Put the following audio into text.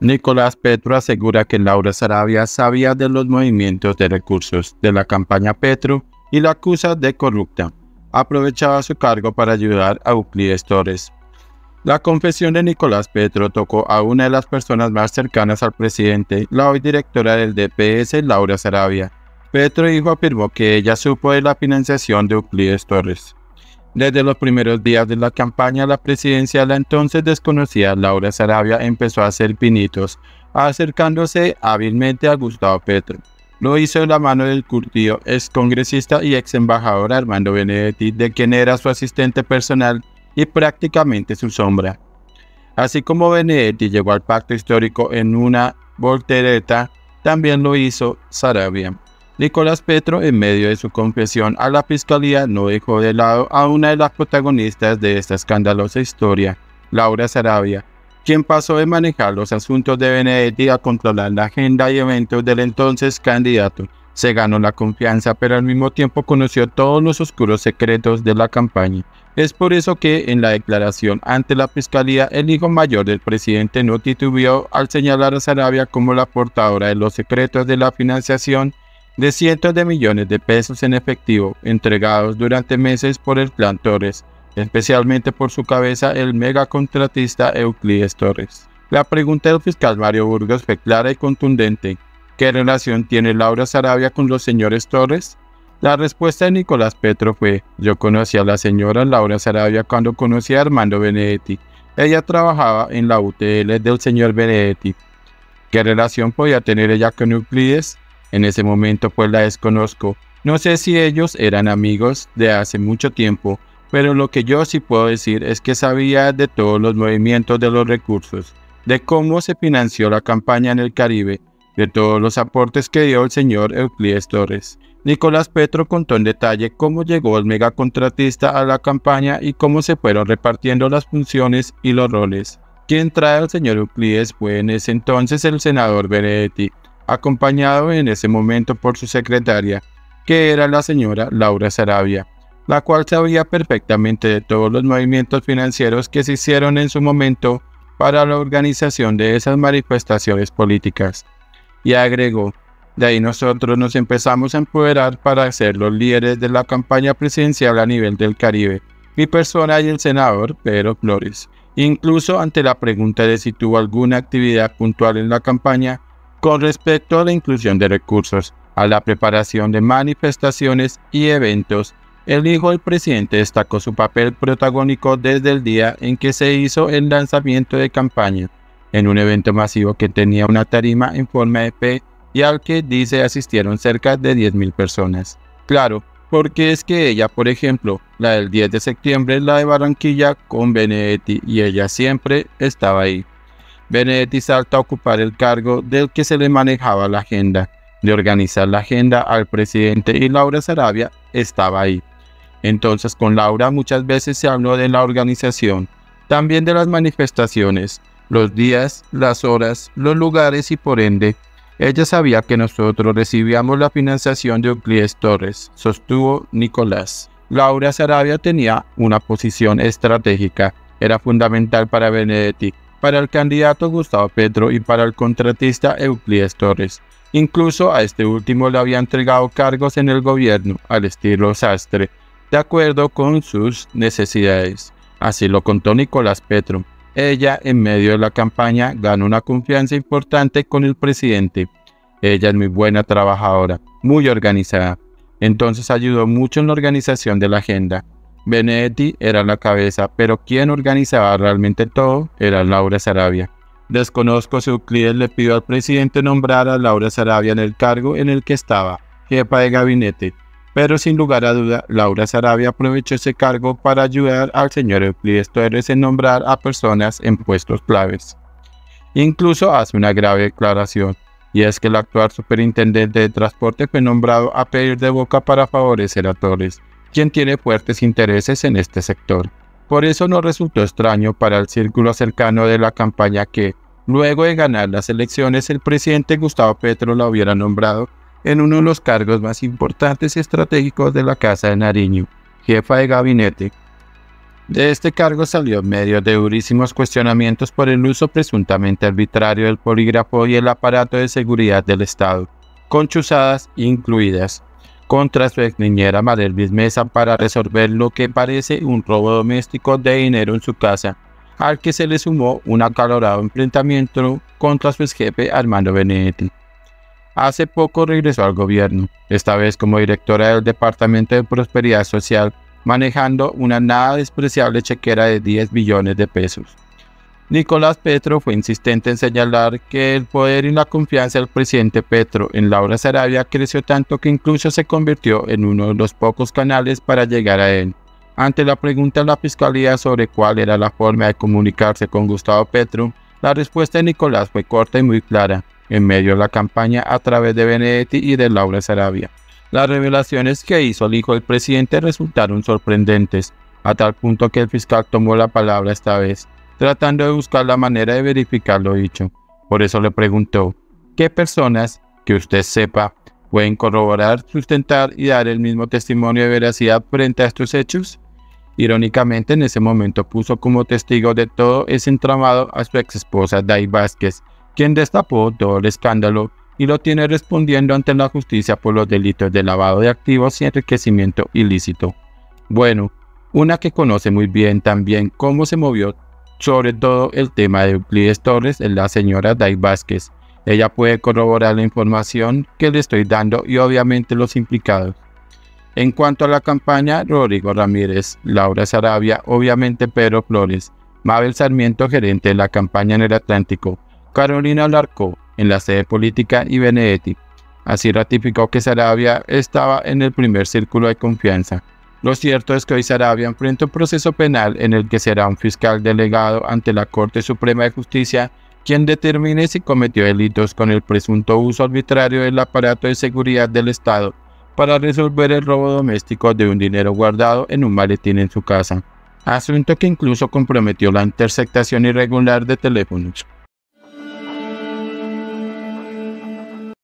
Nicolás Petro asegura que Laura Sarabia sabía de los movimientos de recursos de la campaña Petro y la acusa de corrupta. Aprovechaba su cargo para ayudar a Euclides Torres. La confesión de Nicolás Petro tocó a una de las personas más cercanas al presidente, la hoy directora del DPS, Laura Sarabia. Petro hijo afirmó que ella supo de la financiación de Euclides Torres. Desde los primeros días de la campaña la presidencia, la entonces desconocida Laura Sarabia empezó a hacer pinitos, acercándose hábilmente a Gustavo Petro. Lo hizo de la mano del curtido ex congresista y ex embajador Armando Benedetti, de quien era su asistente personal y prácticamente su sombra. Así como Benedetti llegó al pacto histórico en una voltereta, también lo hizo Sarabia. Nicolás Petro, en medio de su confesión a la fiscalía, no dejó de lado a una de las protagonistas de esta escandalosa historia, Laura Sarabia, quien pasó de manejar los asuntos de Benedetti a controlar la agenda y eventos del entonces candidato. Se ganó la confianza, pero al mismo tiempo conoció todos los oscuros secretos de la campaña. Es por eso que en la declaración ante la fiscalía, el hijo mayor del presidente no titubeó al señalar a Sarabia como la portadora de los secretos de la financiación de cientos de millones de pesos en efectivo entregados durante meses por el clan Torres, especialmente por su cabeza el megacontratista Euclides Torres. La pregunta del fiscal Mario Burgos fue clara y contundente. ¿Qué relación tiene Laura Sarabia con los señores Torres? La respuesta de Nicolás Petro fue, yo conocí a la señora Laura Sarabia cuando conocí a Armando Benedetti. Ella trabajaba en la UTL del señor Benedetti. ¿Qué relación podía tener ella con Euclides? En ese momento pues la desconozco. No sé si ellos eran amigos de hace mucho tiempo, pero lo que yo sí puedo decir es que sabía de todos los movimientos de los recursos, de cómo se financió la campaña en el Caribe, de todos los aportes que dio el señor Euclides Torres. Nicolás Petro contó en detalle cómo llegó el megacontratista a la campaña y cómo se fueron repartiendo las funciones y los roles. Quien trae al señor Euclides fue en ese entonces el senador Benedetti, acompañado en ese momento por su secretaria, que era la señora Laura Sarabia, la cual sabía perfectamente de todos los movimientos financieros que se hicieron en su momento para la organización de esas manifestaciones políticas. Y agregó, de ahí nosotros nos empezamos a empoderar para ser los líderes de la campaña presidencial a nivel del Caribe, mi persona y el senador Pedro Flores. Incluso ante la pregunta de si tuvo alguna actividad puntual en la campaña, con respecto a la inclusión de recursos, a la preparación de manifestaciones y eventos, el hijo del presidente destacó su papel protagónico desde el día en que se hizo el lanzamiento de campaña, en un evento masivo que tenía una tarima en forma de P y al que dice asistieron cerca de 10.000 personas. Claro, porque es que ella, por ejemplo, la del 10 de septiembre, la de Barranquilla con Benedetti, y ella siempre estaba ahí. Benedetti salta a ocupar el cargo del que se le manejaba la agenda, de organizar la agenda al presidente y Laura Sarabia estaba ahí. Entonces con Laura muchas veces se habló de la organización, también de las manifestaciones, los días, las horas, los lugares y por ende, ella sabía que nosotros recibíamos la financiación de Euclides Torres, sostuvo Nicolás. Laura Sarabia tenía una posición estratégica, era fundamental para Benedetti, para el candidato Gustavo Petro y para el contratista Euclides Torres. Incluso a este último le había entregado cargos en el gobierno al estilo Sastre, de acuerdo con sus necesidades. Así lo contó Nicolás Petro. Ella, en medio de la campaña, ganó una confianza importante con el presidente. Ella es muy buena trabajadora, muy organizada. Entonces ayudó mucho en la organización de la agenda. Benedetti era la cabeza, pero quien organizaba realmente todo era Laura Sarabia. Desconozco si Euclides le pidió al presidente nombrar a Laura Sarabia en el cargo en el que estaba, jefa de gabinete, pero sin lugar a duda, Laura Sarabia aprovechó ese cargo para ayudar al señor Euclides Torres en nombrar a personas en puestos claves. Incluso hace una grave declaración, y es que el actual superintendente de transporte fue nombrado a pedir de boca para favorecer a Torres, quien tiene fuertes intereses en este sector. Por eso no resultó extraño para el círculo cercano de la campaña que, luego de ganar las elecciones, el presidente Gustavo Petro la hubiera nombrado en uno de los cargos más importantes y estratégicos de la Casa de Nariño, jefa de gabinete. De este cargo salió medio de durísimos cuestionamientos por el uso presuntamente arbitrario del polígrafo y el aparato de seguridad del Estado, con chuzadas incluidas, contra su ex niñera Marelvis Mesa para resolver lo que parece un robo doméstico de dinero en su casa, al que se le sumó un acalorado enfrentamiento contra su ex jefe Armando Benedetti. Hace poco regresó al gobierno, esta vez como directora del Departamento de Prosperidad Social manejando una nada despreciable chequera de 10 billones de pesos. Nicolás Petro fue insistente en señalar que el poder y la confianza del presidente Petro en Laura Sarabia creció tanto que incluso se convirtió en uno de los pocos canales para llegar a él. Ante la pregunta de la fiscalía sobre cuál era la forma de comunicarse con Gustavo Petro, la respuesta de Nicolás fue corta y muy clara, en medio de la campaña a través de Benedetti y de Laura Sarabia. Las revelaciones que hizo el hijo del presidente resultaron sorprendentes, a tal punto que el fiscal tomó la palabra esta vez, tratando de buscar la manera de verificar lo dicho. Por eso le preguntó, ¿qué personas que usted sepa pueden corroborar, sustentar y dar el mismo testimonio de veracidad frente a estos hechos? Irónicamente, en ese momento puso como testigo de todo ese entramado a su ex esposa Dai Vázquez, quien destapó todo el escándalo y lo tiene respondiendo ante la justicia por los delitos de lavado de activos y enriquecimiento ilícito. Bueno, una que conoce muy bien también cómo se movió sobre todo el tema de Euclides Torres es la señora Dai Vázquez. Ella puede corroborar la información que le estoy dando y obviamente los implicados. En cuanto a la campaña, Rodrigo Ramírez, Laura Sarabia, obviamente Pedro Flores, Mabel Sarmiento, gerente de la campaña en el Atlántico, Carolina Larco, en la sede política y Benedetti. Así ratificó que Sarabia estaba en el primer círculo de confianza. Lo cierto es que hoy Sarabia enfrenta un proceso penal en el que será un fiscal delegado ante la Corte Suprema de Justicia quien determine si cometió delitos con el presunto uso arbitrario del aparato de seguridad del Estado para resolver el robo doméstico de un dinero guardado en un maletín en su casa, asunto que incluso comprometió la interceptación irregular de teléfonos.